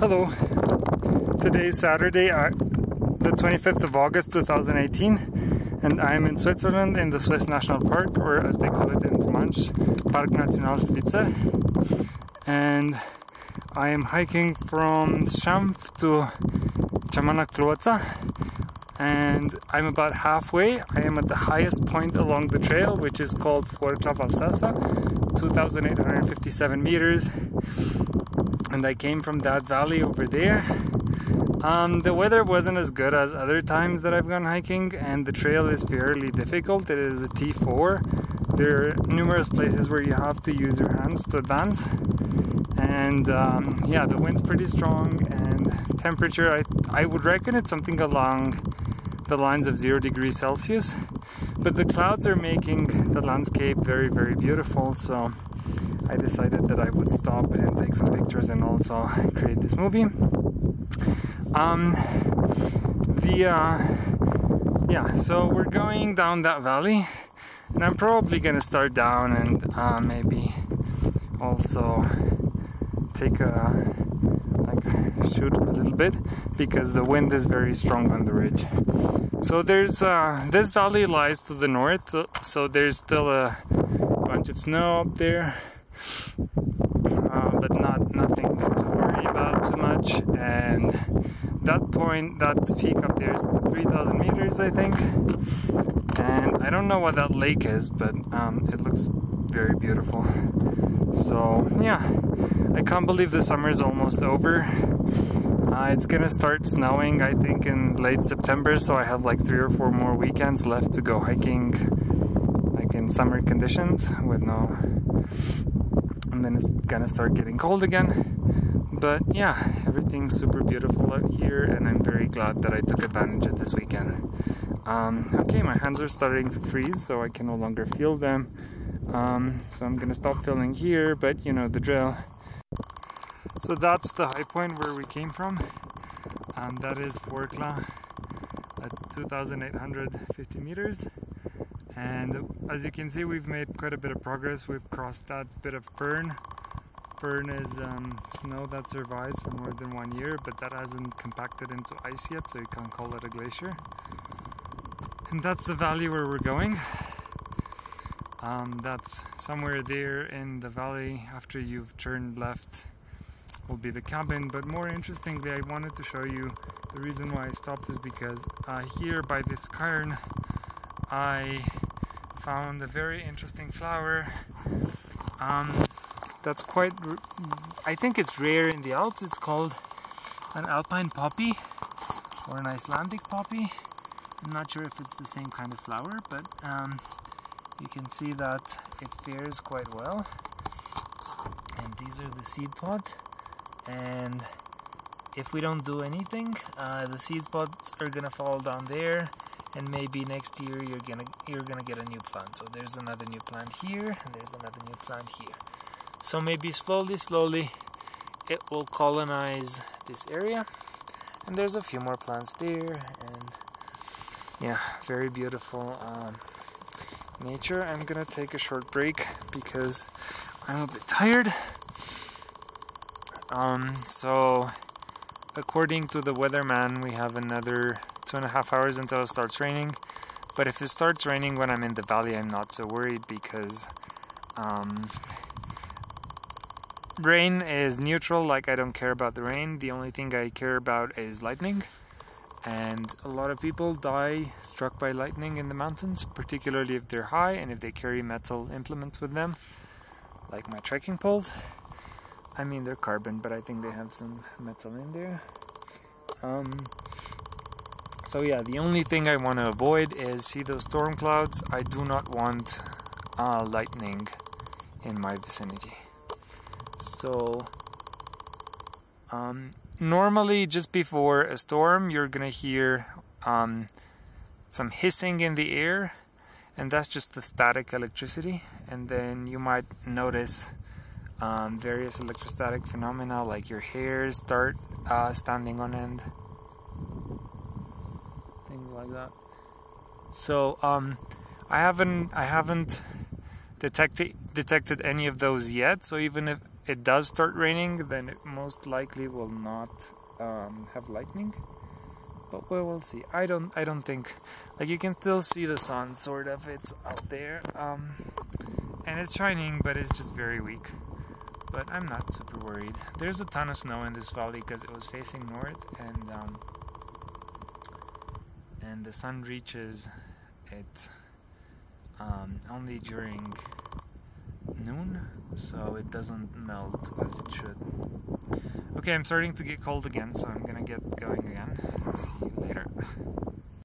Hello. Today is Saturday, uh, the 25th of August 2018, and I am in Switzerland in the Swiss National Park, or as they call it in French, Parc Naziunal Svizzer. And I am hiking from S-chanf to Chamanna Cluozza, and I'm about halfway. I am at the highest point along the trail, which is called Fuorcla Val Sassa, 2,857 meters and I came from that valley over there. Um, the weather wasn't as good as other times that I've gone hiking, and the trail is fairly difficult. It is a T4. There are numerous places where you have to use your hands to advance, and um, yeah, the wind's pretty strong, and temperature I I would reckon it's something along the lines of zero degrees Celsius, but the clouds are making the landscape very very beautiful. So I decided that I would stop and take some pictures and also create this movie. Um, the uh, yeah, so we're going down that valley, and I'm probably gonna start down and uh, maybe also take a like shoot a little bit because the wind is very strong on the ridge. So there's uh, this valley lies to the north, so, so there's still a bunch of snow up there uh, but not nothing to worry about too much. And that point, that peak up there is 3,000 meters, I think. And I don't know what that lake is, but um, it looks very beautiful. So yeah, I can't believe the summer is almost over. Uh, it's gonna start snowing, I think, in late September, so I have like three or four more weekends left to go hiking, like in summer conditions with no and then it's gonna start getting cold again. But yeah, everything's super beautiful out here, and I'm very glad that I took advantage of this weekend. Um, okay, my hands are starting to freeze, so I can no longer feel them. Um, so I'm gonna stop filming here, but you know the drill. So that's the high point where we came from. Um, that is Fuorcla at 2,850 meters. And as you can see, we've made quite a bit of progress. We've crossed that bit of firn. Firn is um, snow that survives for more than one year, but that hasn't compacted into ice yet, so you can't call it a glacier. And that's the valley where we're going. Um, that's somewhere there in the valley after you've turned left will be the cabin. But more interestingly, I wanted to show you the reason why I stopped is because uh, here by this cairn, I found a very interesting flower. Um, that's quite I think it's rare in the Alps. It's called an alpine poppy or an Icelandic poppy. I'm not sure if it's the same kind of flower but um, you can see that it fares quite well. And these are the seed pods. And if we don't do anything uh, the seed pods are gonna fall down there and maybe next year you're gonna you're gonna get a new plant. So there's another new plant here and there's another new plant here. So maybe slowly slowly it will colonize this area. And there's a few more plants there and yeah very beautiful um, nature. I'm gonna take a short break because I'm a bit tired. Um, so according to the weatherman we have another two and a half hours until it starts raining. But if it starts raining when I'm in the valley, I'm not so worried because um, rain is neutral, like I don't care about the rain. The only thing I care about is lightning. And a lot of people die struck by lightning in the mountains, particularly if they're high and if they carry metal implements with them, like my trekking poles. I mean, they're carbon, but I think they have some metal in there. Um, so yeah, the only thing I want to avoid is see those storm clouds. I do not want uh, lightning in my vicinity. So um, normally, just before a storm, you're gonna hear um, some hissing in the air, and that's just the static electricity. And then you might notice um, various electrostatic phenomena, like your hairs start uh, standing on end like that. So um, I haven't I haven't detected detected any of those yet. So even if it does start raining, then it most likely will not um, have lightning. But we will see. I don't. I don't think. Like you can still see the sun, sort of. It's out there, um, and it's shining, but it's just very weak. But I'm not super worried. There's a ton of snow in this valley because it was facing north, and um, and the sun reaches it um, only during noon, so it doesn't melt as it should. Okay, I'm starting to get cold again, so I'm gonna get going again. See you later.